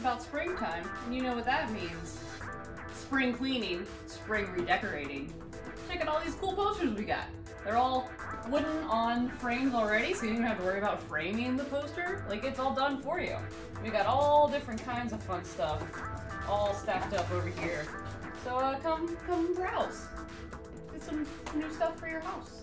about springtime, and you know what that means. Spring cleaning, spring redecorating. Check out all these cool posters we got. They're all wooden on frames already, so you don't have to worry about framing the poster. Like, it's all done for you. We got all different kinds of fun stuff all stacked up over here. So uh, come, come browse. Get some new stuff for your house.